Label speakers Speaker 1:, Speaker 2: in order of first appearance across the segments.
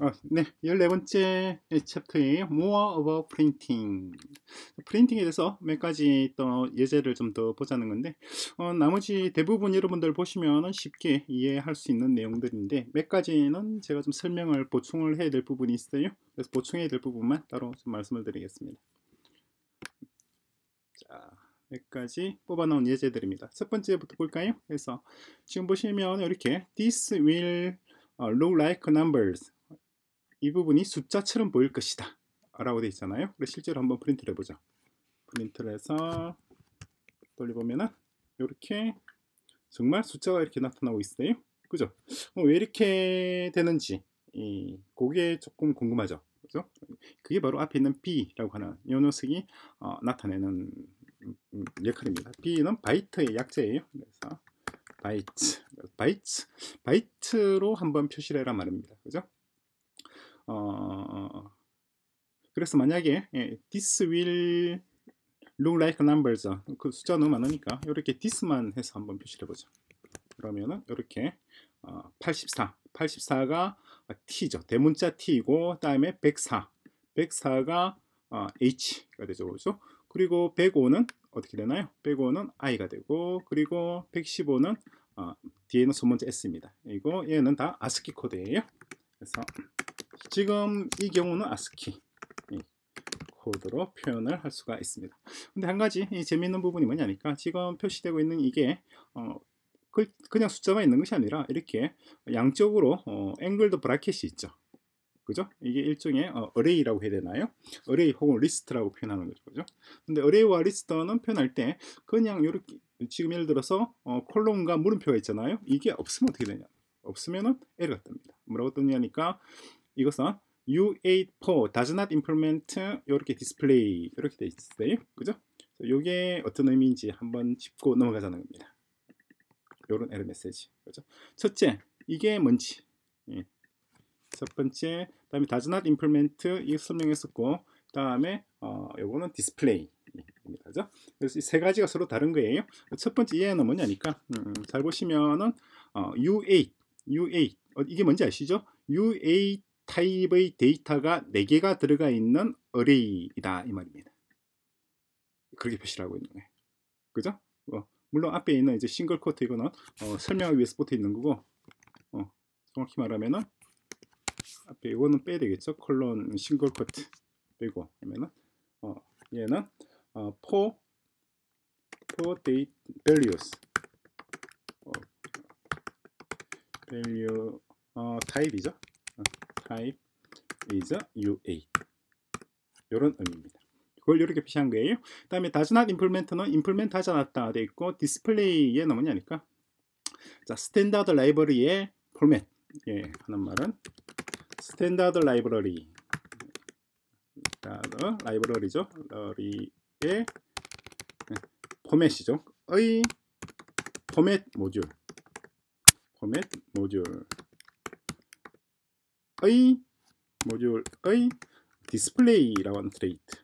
Speaker 1: 어, 네, 14번째 챕터예요. More about printing. 프린팅에 대해서 몇 가지 또 예제를 좀 더 보자는 건데, 어, 나머지 대부분 여러분들 보시면 쉽게 이해할 수 있는 내용들인데, 몇 가지는 제가 좀 설명을 보충을 해야 될 부분이 있어요. 그래서 보충해야 될 부분만 따로 좀 말씀을 드리겠습니다. 자, 몇 가지 뽑아놓은 예제들입니다. 첫 번째부터 볼까요? 그래서 지금 보시면 이렇게 This will look like numbers. 이 부분이 숫자처럼 보일 것이다. 라고 되어 있잖아요. 그래서 실제로 한번 프린트를 해보죠. 프린트를 해서 돌려보면은 이렇게 정말 숫자가 이렇게 나타나고 있어요. 그죠? 어, 왜 이렇게 되는지 이, 그게 조금 궁금하죠. 그죠? 그게 바로 앞에 있는 B라고 하는 이 녀석이 어, 나타내는 음, 역할입니다. B는 바이트의 약자예요. 그래서 바이트 바이트 바이트로 한번 표시를 해라 말입니다 어, 그래서 만약에 예, this will look like numbers. 그 숫자 너무 많으니까 이렇게 this만 해서 한번 표시를 해보죠. 그러면은 이렇게 어, 84 84가 t죠. 대문자 t이고 다음에 104 104가 어, h가 되죠. 그렇죠? 그리고 105는 어떻게 되나요? 105는 i가 되고 그리고 115는 어, 뒤에는 소문자 s입니다. 이거 얘는 다 아스키 코드예요. 그래서 지금 이 경우는 아스키 코드로 표현을 할 수가 있습니다. 근데 한 가지 재미있는 부분이 뭐냐니까 지금 표시되고 있는 이게 어, 그, 냥 숫자만 있는 것이 아니라 이렇게 양쪽으로 어, angled bracket이 있죠. 그죠? 이게 일종의 어, array라고 해야 되나요? array 혹은 리스트라고 표현하는 거죠. 그죠? 근데 array와 리스트는 표현할 때 그냥 이렇게 지금 예를 들어서 어, 콜론과 물음표가 있잖아요. 이게 없으면 어떻게 되냐? 없으면은 에러가 뜹니다. 뭐라고 뜨냐니까 이것은 U84 does not implement 이렇게 디스플레이 이렇게 돼 있어요. 그죠? 이게 어떤 의미인지 한번 짚고 넘어가자는 겁니다. 이런 에러 메시지. 그죠? 첫째, 이게 뭔지. 예. 첫 번째, 다음에 does not implement 이 설명했었고, 다음에 어, 요거는 디스플레이. 입니다. 그래서 이 세 가지가 서로 다른 거예요. 첫 번째 얘는 뭐냐니까 음, 잘 보시면은 어, U8, U8 어, 이게 뭔지 아시죠? U8 타입의 데이터가 4개가 들어가 있는 array이다 이 말입니다. 그렇게 표시를 하고 있는 거예요. 그죠? 어, 물론 앞에 있는 이제 single quote 이거는 어, 설명하기 위해서 붙어 있는 거고 어, 정확히 말하면은 앞에 이거는 빼야 되겠죠? 콜론 single quote 빼고 하면은 어, 얘는 어, four four u8 values 어, value 어, 타입이죠. Type is u8 이런 의미입니다. 그걸 이렇게 표시한 거예요. 그 다음에 does not implement는 implement 하지 않았다 돼 있고 디스플레이는 뭐냐니까 자 standard library의 포맷 예, 하는 말은 standard library standard library죠. 러리의 포맷이죠. 의 포맷 모듈 포맷 모듈 의 모듈의 디스플레이라고 하는 trait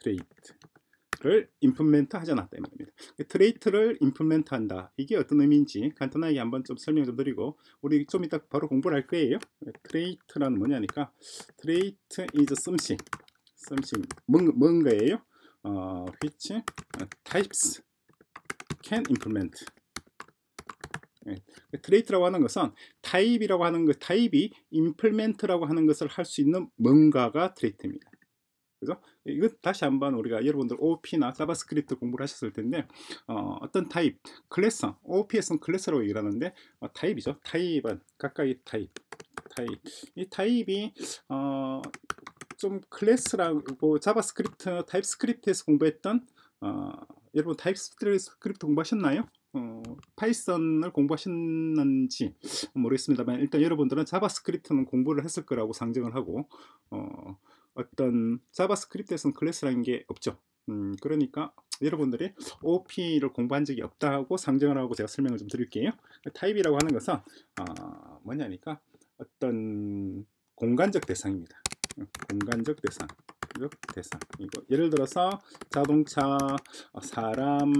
Speaker 1: trait를 implement 이 말입니다. trait를 implement 한다. 이게 어떤 의미인지 간단하게 한번 좀 설명 좀 드리고 우리 좀 이따 바로 공부를 할 거예요. trait라는 뭐냐니까 trait is something something 뭔가예요 어, which types can implement 예. trait라고 하는 것은 타입이라고 하는 것, 타입이 implement라고 하는 것을 할 수 있는 뭔가가 trait입니다. 그죠? 이거 다시 한번 우리가 여러분들 OOP나 JavaScript 공부를 하셨을 텐데 어떤 타입, 클래스, OOP에서는 클래스라고 얘기를 하는데 어, 타입이죠. 타입은 가까이 타입, 타입. 이 타입이 어, 좀 클래스라고 JavaScript, TypeScript에서 공부했던 어, 여러분 TypeScript 공부하셨나요? 어, Python을 공부하셨는지 모르겠습니다만 일단 여러분들은 JavaScript는 공부를 했을 거라고 상정을 하고 어, 어떤 JavaScript에서는 클래스라는 게 없죠. 음, 그러니까 여러분들이 OOP를 공부한 적이 없다고 상정을 하고 제가 설명을 좀 드릴게요. 타입이라고 하는 것은 어, 뭐냐니까 어떤 공간적 대상입니다. 공간적 대상. 대상 이거 예를 들어서 자동차, 어, 사람,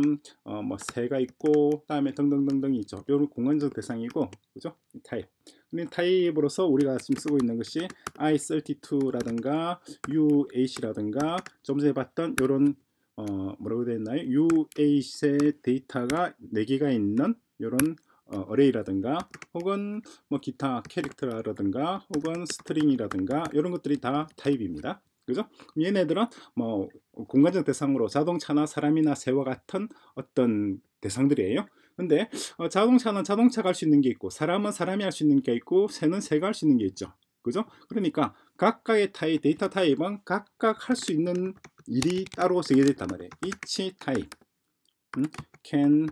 Speaker 1: 어, 뭐 새가 있고 그다음에 등등등등이 있죠. 이런 공간적 대상이고 그죠? 타입. 근데 타입으로서 우리가 지금 쓰고 있는 것이 i32라든가 u8이라든가 좀 전에 봤던 이런 어, 뭐라고 되어 있나요? u8의 데이터가 4개가 있는 이런 어, array라든가 혹은 뭐 기타 캐릭터라든가 혹은 string이라든가 이런 것들이 다 타입입니다. 그죠? 얘네들은 뭐 공간적 대상으로 자동차나 사람이나 새와 같은 어떤 대상들이에요. 근데 어, 자동차는 자동차가 할 수 있는 게 있고 사람은 사람이 할 수 있는 게 있고 새는 새가 할 수 있는 게 있죠. 그죠? 그러니까 각각의 타입, 데이터 타입은 각각 할 수 있는 일이 따로 정해져 있단 말이에요. each 타입 음, can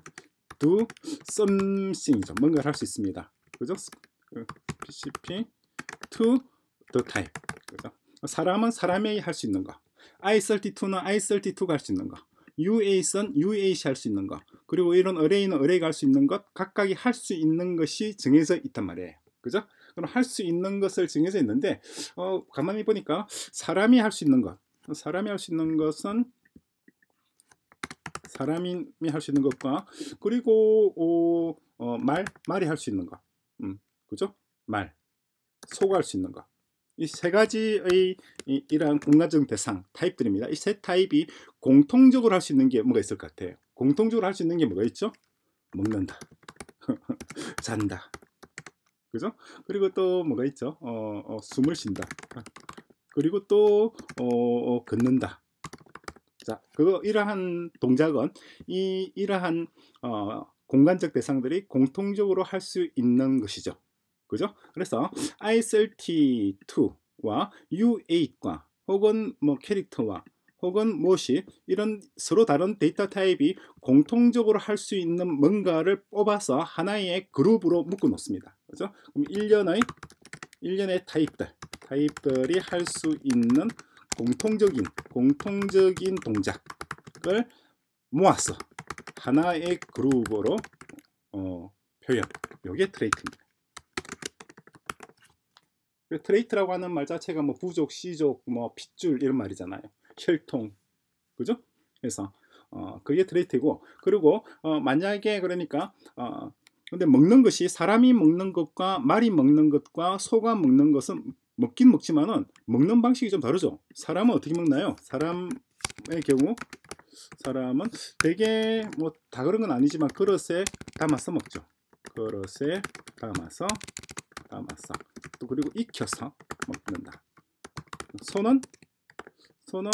Speaker 1: do something이죠. 뭔가를 할 수 있습니다. 그죠? PCP to the type. 그죠? 사람은 사람이 할수 있는 거. i32는 i32가 할 수 있는 거. UA는 UA이 할 수 있는 거. 그리고 이런 어레이는 어레이가 할 수 있는 것. 각각이 할 수 있는 것이 정해져 있단 말이에요. 그죠? 그럼 할 수 있는 것을 정해져 있는데 어, 가만히 보니까 사람이 할 수 있는 것. 사람이 할 수 있는 것은 사람이 할 수 있는 것과 그리고 어, 어, 말 말이 할 수 있는 것, 음, 그죠? 말 소가 할 수 있는 것. 이 세 가지의 이, 이러한 공간적 대상 타입들입니다. 이 세 타입이 공통적으로 할 수 있는 게 뭐가 있을 것 같아요? 공통적으로 할 수 있는 게 뭐가 있죠? 먹는다, 잔다, 그죠? 그리고 또 뭐가 있죠? 어, 어, 숨을 쉰다. 그리고 또 어, 어, 걷는다. 자, 그 이러한 동작은 이 이러한 어, 공간적 대상들이 공통적으로 할 수 있는 것이죠. 그죠? 그래서 i32와 u8과 혹은 뭐 캐릭터와 혹은 무엇이 이런 서로 다른 데이터 타입이 공통적으로 할 수 있는 뭔가를 뽑아서 하나의 그룹으로 묶어 놓습니다. 그죠? 그럼 1년의 일련의 타입들, 타입들이 할 수 있는 공통적인 공통적인 동작을 모아서 하나의 그룹으로 어, 표현. 이게 trait입니다. trait라고 하는 말 자체가 뭐 부족, 씨족, 뭐 핏줄 이런 말이잖아요. 혈통, 그죠? 그래서 어, 그게 trait고 그리고 어, 만약에 그러니까 어, 근데 먹는 것이 사람이 먹는 것과 말이 먹는 것과 소가 먹는 것은 먹긴 먹지만은 먹는 방식이 좀 다르죠. 사람은 어떻게 먹나요? 사람의 경우 사람은 되게 뭐다 그런 건 아니지만 그릇에 담아서 먹죠. 그릇에 담아서 담아서 또 그리고 익혀서 먹는다. 소는 소는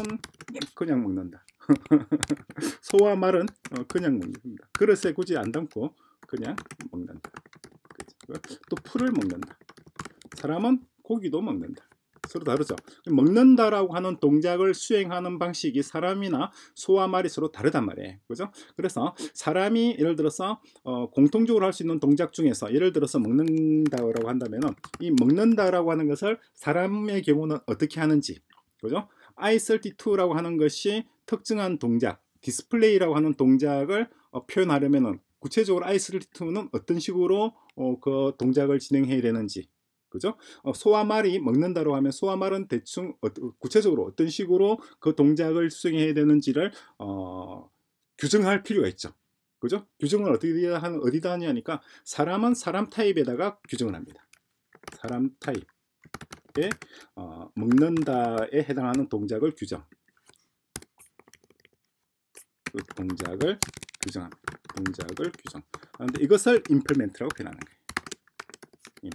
Speaker 1: 그냥 먹는다. 소와 말은 어, 그냥 먹는다. 그릇에 굳이 안 담고 그냥 먹는다. 또 풀을 먹는다. 사람은 고기도 먹는다. 서로 다르죠. 먹는다라고 하는 동작을 수행하는 방식이 사람이나 소와 말이 서로 다르단 말이에요. 그죠? 그래서 사람이 예를 들어서 어, 공통적으로 할 수 있는 동작 중에서 예를 들어서 먹는다라고 한다면 이 먹는다라고 하는 것을 사람의 경우는 어떻게 하는지 그죠? i32라고 하는 것이 특정한 동작, 디스플레이라고 하는 동작을 어, 표현하려면 구체적으로 i32는 어떤 식으로 어, 그 동작을 진행해야 되는지 그죠? 어, 소와 말이 먹는다고 하면 소와 말은 대충 어, 구체적으로 어떤 식으로 그 동작을 수행해야 되는지를 어, 규정할 필요가 있죠. 그죠? 규정을 어떻게 하는 어디다 하냐니까 사람은 사람 타입에다가 규정을 합니다. 사람 타입에 어, 먹는다에 해당하는 동작을 규정. 그 동작을 규정합니다. 동작을 규정. 그런데 이것을 임플멘트라고 표현하는 거예요. 그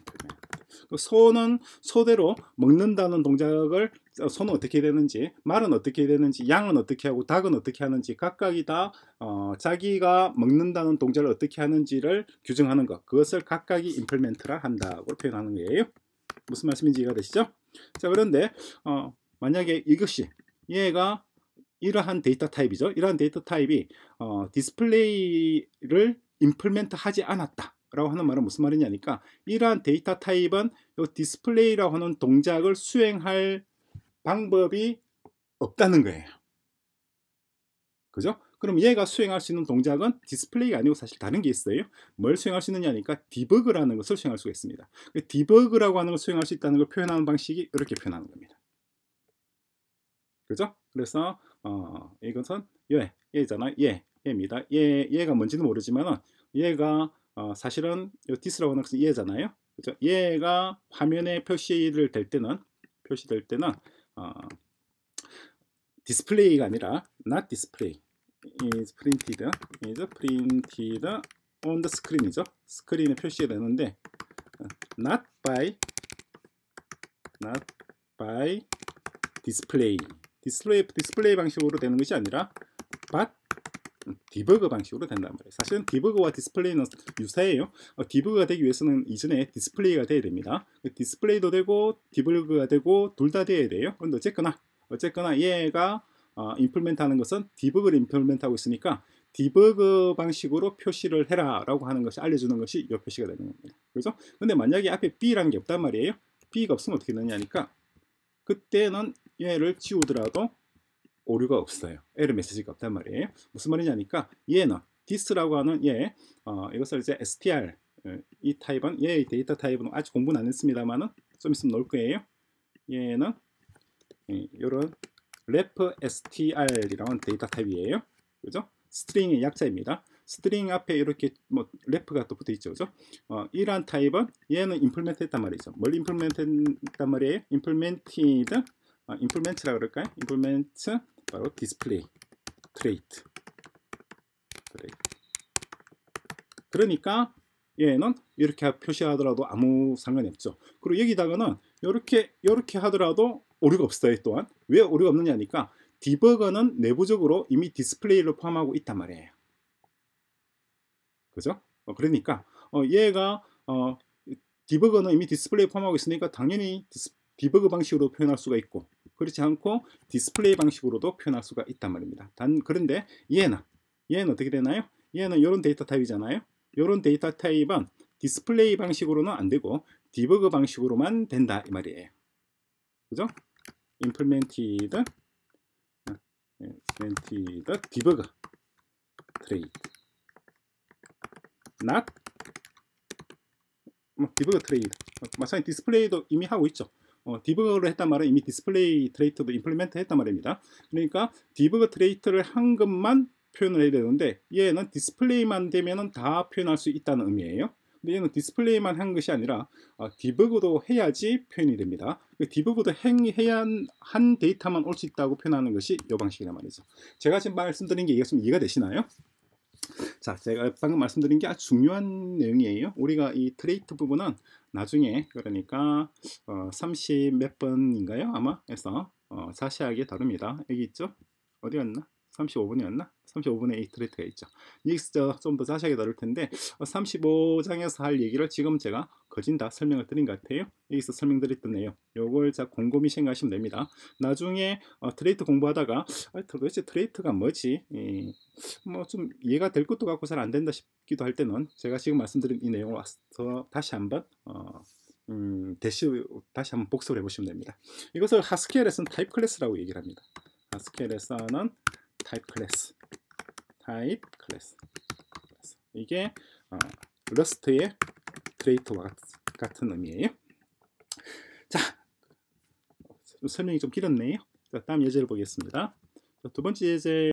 Speaker 1: 소는 소대로 먹는다는 동작을 소는 어떻게 되는지 말은 어떻게 되는지 양은 어떻게 하고 닭은 어떻게 하는지 각각이 다 어, 자기가 먹는다는 동작을 어떻게 하는지를 규정하는 것. 그것을 각각이 임플멘트라 한다고 표현하는 거예요. 무슨 말씀인지 이해가 되시죠? 자 그런데 어, 만약에 이것이 얘가 이러한 데이터 타입이죠. 이러한 데이터 타입이 어, 디스플레이를 implement 하지 않았다 라고 하는 말은 무슨 말이냐니까 이러한 데이터 타입은 이 디스플레이라고 하는 동작을 수행할 방법이 없다는 거예요. 그죠? 그럼 얘가 수행할 수 있는 동작은 디스플레이가 아니고 사실 다른 게 있어요. 뭘 수행할 수 있느냐니까 디버그라는 것을 수행할 수가 있습니다. 디버그라고 하는 걸 수행할 수 있다는 걸 표현하는 방식이 이렇게 표현하는 겁니다. 그죠? 그래서 어, 이것은 얘, 얘잖아. 얘, 얘입니다. 얘, 얘가 뭔지는 모르지만은 얘가 어, 사실은 요 this라고 하는 것은 얘잖아요. 그죠? 얘가 화면에 표시를 될 때는 표시될 때는 어, 디스플레이가 아니라 not display is printed is printed on the screen이죠. 스크린에 표시가 되는데 not by not by display 디스플레이 디스플레이 방식으로 되는 것이 아니라 but 디버그 방식으로 된단 말이에요. 사실은 디버그와 디스플레이는 유사해요. 어, 디버그가 되기 위해서는 이전에 디스플레이가 돼야 됩니다. 디스플레이도 되고 디버그가 되고 둘 다 돼야 돼요. 근데 어쨌거나 어쨌거나 얘가 어, implement 하는 것은 디버그를 implement 하고 있으니까 디버그 방식으로 표시를 해라 라고 하는 것이 알려주는 것이 이 표시가 되는 겁니다. 그죠? 근데 만약에 앞에 B라는 게 없단 말이에요. B가 없으면 어떻게 되냐니까 그때는 얘를 지우더라도 오류가 없어요. 에러 메시지가 없단 말이에요. 무슨 말이냐니까 얘는 this라고 하는 얘 어, 이것을 이제 str 어, 이 타입은 얘의 데이터 타입은 아직 공부는 안 했습니다만은 좀 있으면 넣을 거예요. 얘는 이런 ref str이라는 데이터 타입이에요. 그죠? string의 약자입니다. string 앞에 이렇게 뭐 ref가 또 붙어 있죠. 그죠? 어, 이러한 타입은 얘는 implement 했단 말이죠. 뭘 implement 했단 말이에요? implemented 어, implement라 그럴까요? implement 바로 display trait 그러니까 얘는 이렇게 표시하더라도 아무 상관이 없죠. 그리고 여기다가는 이렇게 이렇게 하더라도 오류가 없어요. 또한 왜 오류가 없느냐니까 디버거는 내부적으로 이미 디스플레이를 포함하고 있단 말이에요. 그죠? 어, 그러니까 어, 얘가 어, 디버거는 이미 디스플레이 포함하고 있으니까 당연히 디스, 디버그 방식으로 표현할 수가 있고 그렇지 않고 디스플레이 방식으로도 표현할 수가 있단 말입니다. 단 그런데 얘는 얘는 어떻게 되나요? 얘는 이런 데이터 타입이잖아요. 이런 데이터 타입은 디스플레이 방식으로는 안 되고 디버그 방식으로만 된다 이 말이에요. 그죠? implemented implemented debug trait not 뭐 디버그 trait 마찬가지 디스플레이도 이미 하고 있죠 어, 디버그를 했단 말은 이미 디스플레이 trait도 implement 했단 말입니다. 그러니까 디버그 trait를 한 것만 표현을 해야 되는데 얘는 디스플레이만 되면 다 표현할 수 있다는 의미예요. 근데 얘는 디스플레이만 한 것이 아니라 어, 디버그도 해야지 표현이 됩니다. 그 디버그도 해야 한 데이터만 올 수 있다고 표현하는 것이 이 방식이란 말이죠. 제가 지금 말씀드린 게 이해가 되시나요? 자, 제가 방금 말씀드린 게 아주 중요한 내용이에요. 우리가 이 trait 부분은 나중에 그러니까 어, 30 몇 번인가요? 아마 해서 어, 자세하게 다룹니다. 여기 있죠? 어디였나? 35번이었나? 35번에 에 trait가 있죠. 여기서 좀더 자세하게 다룰 텐데 35장에서 어, 할 얘기를 지금 제가 거진 다 설명을 드린 것 같아요. 여기서 설명드렸던 내용 요걸 자 곰곰이 생각하시면 됩니다. 나중에 어, trait 공부하다가 아, 도대체 trait가 뭐지? 뭐 좀 이해가 될 것도 같고 잘 안 된다 싶기도 할 때는 제가 지금 말씀드린 이 내용을 와서 다시 한번 어, 음, 다시, 다시 한번 복습을 해보시면 됩니다. 이것을 Haskell에서는 type class라고 얘기를 합니다. Haskell에서는 type class type class 이게 어, Rust의 trait와 같은 의미예요. 자 설명이 좀 길었네요. 자, 다음 예제를 보겠습니다. 두 번째 예제